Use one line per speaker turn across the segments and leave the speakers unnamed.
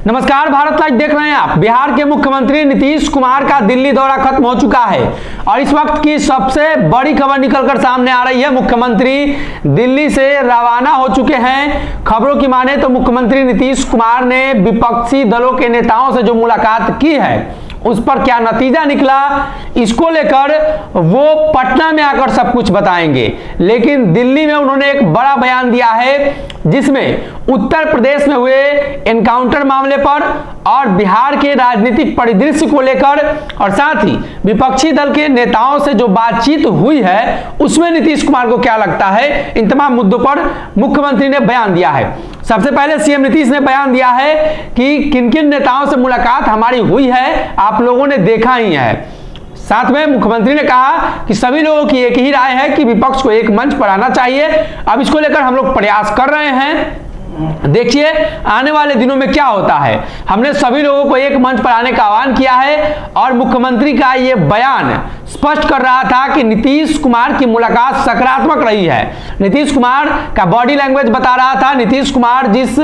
नमस्कार, भारत लाइव देख रहे हैं आप। बिहार के मुख्यमंत्री नीतीश कुमार का दिल्ली दौरा खत्म हो चुका है और इस वक्त की सबसे बड़ी खबर निकलकर सामने आ रही है। मुख्यमंत्री दिल्ली से रवाना हो चुके हैं। खबरों की माने तो मुख्यमंत्री नीतीश कुमार ने विपक्षी दलों के नेताओं से जो मुलाकात की है उस पर क्या नतीजा निकला? इसको लेकर वो पटना में आकर सब कुछ बताएँगे। लेकिन दिल्ली में उन्होंने एक बड़ा बयान दिया है, जिसमें उत्तर प्रदेश में हुए एनकाउंटर मामले पर और बिहार के राजनीतिक परिदृश्य को लेकर और साथ ही विपक्षी दल के नेताओं से जो बातचीत हुई है, उसमें नीतीश कुमार को क्या लगता है? इन तमाम मुद्दों पर मुख्यमंत्री ने बयान दिया है। सबसे पहले सीएम नीतीश ने बयान दिया है कि किन किन नेताओं से मुलाकात हमारी हुई है, आप लोगों ने देखा ही है। साथ में मुख्यमंत्री ने कहा कि सभी लोगों की एक ही राय है कि विपक्ष को एक मंच पर आना चाहिए। अब इसको लेकर हम लोग प्रयास कर रहे हैं। देखिए, आने वाले दिनों में क्या होता है? हमने सभी लोगों को एक मंच पर आने का आह्वान किया है और मुख्यमंत्री का यह बयान स्पष्ट कर रहा था कि नीतीश कुमार की मुलाकात सकारात्मक रही है। नीतीश कुमार का बॉडी लैंग्वेज बता रहा था। नीतीश कुमार जिस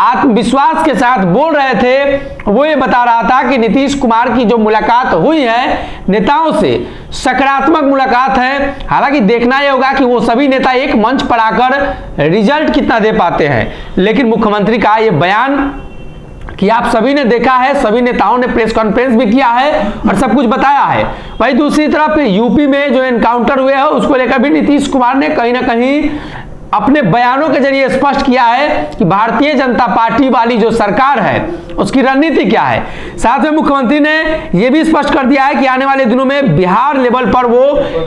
आत्मविश्वास के साथ बोल रहे थे, वो ये बता रहा था कि नीतीश कुमार की जो मुलाकात हुई है, नेताओं से सकारात्मक मुलाकात है। हालाँकि देखना यह होगा कि वो सभी नेता एक मंच पर आकर रिज़ल्ट कितना दे पाते हैं। लेकिन मुख्यमंत्री का यह बयान कि आप सभी ने देखा है, सभी नेताओं ने प्रेस कॉन्फ्रेंस भी किया है और सब कुछ बताया है। वही दूसरी तरफ़ यूपी में जो एनकाउंटर हुए हैं, उसको लेकर भी नीतीश कुमार ने कहीं ना कहीं अपने बयानों के ज़रिए स्पष्ट किया है कि भारतीय जनता पार्टी वाली जो सरकार है, उसकी रणनीति क्या है। साथ में मुख्यमंत्री ने यह भी स्पष्ट कर दिया है कि आने वाले दिनों में बिहार लेवल पर वो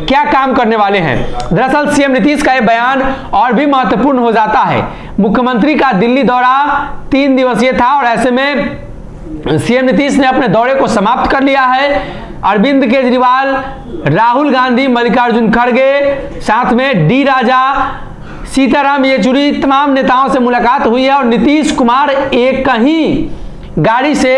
क्या काम करने वाले हैं। दरअसल सीएम नीतीश का यह बयान और भी महत्वपूर्ण हो जाता है। मुख्यमंत्री का दिल्ली दौरा तीन दिवसीय था और ऐसे में सीएम नीतीश ने अपने दौरे को समाप्त कर लिया है। अरविंद केजरीवाल, राहुल गांधी, मल्लिकार्जुन खड़गे, साथ में डी राजा सीताराम येचुरी तमाम नेताओं से मुलाकात हुई है और नीतीश कुमार एक कहीं गाड़ी से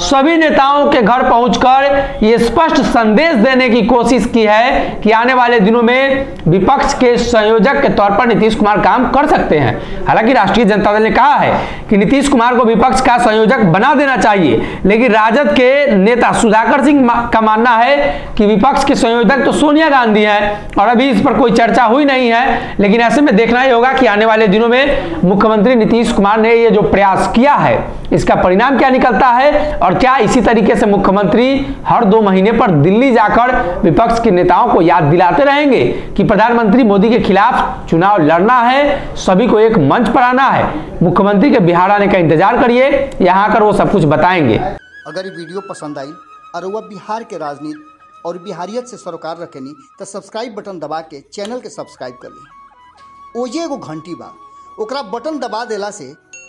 सभी नेताओं के घर पहुंचकर ये स्पष्ट संदेश देने की कोशिश की है कि आने वाले दिनों में विपक्ष के संयोजक के तौर पर नीतीश कुमार काम कर सकते हैं। हालाँकि राष्ट्रीय जनता दल ने कहा है कि नीतीश कुमार को विपक्ष का संयोजक बना देना चाहिए, लेकिन राजद के नेता सुधाकर सिंह का मानना है कि विपक्ष के संयोजक तो सोनिया गांधी है, और अभी इस पर कोई चर्चा हुई नहीं है, लेकिन ऐसे में देखना ही होगा कि आने वाले दिनों में मुख्यमंत्री नीतीश कुमार ने ये जो प्रयास किया है, इसका क्या निकलता है और क्या इसी तरीके से मुख्यमंत्री हर दो महीने पर दिल्ली जाकर विपक्ष के नेताओं को याद दिलाते रहेंगे कि प्रधानमंत्री मोदी के खिलाफ चुनाव लड़ना है, सभी को एक मंच पर आना है। मुख्यमंत्री के बिहार आने का इंतज़ार करिए, यहाँ आकर वो सब कुछ बताएँगे।
अगर ये वीडियो पसंद आई और वह बिहार के राजनीति और बिहारियत से सरोकार रखेनी तो सब्सक्राइब बटन दबा के चैनल के सब्सक्राइब कर ली। ओजे एगो घंटी बा, ओकरा बटन दबा देला से